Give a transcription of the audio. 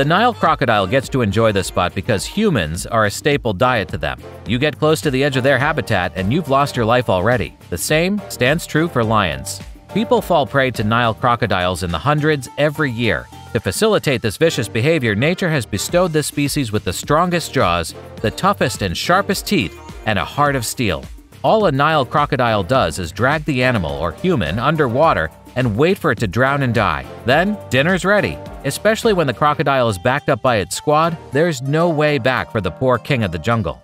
The Nile crocodile gets to enjoy this spot because humans are a staple diet to them. You get close to the edge of their habitat and you've lost your life already. The same stands true for lions. People fall prey to Nile crocodiles in the hundreds every year. To facilitate this vicious behavior, nature has bestowed this species with the strongest jaws, the toughest and sharpest teeth, and a heart of steel. All a Nile crocodile does is drag the animal or human underwater and wait for it to drown and die. Then, dinner's ready. Especially when the crocodile is backed up by its squad, there's no way back for the poor king of the jungle.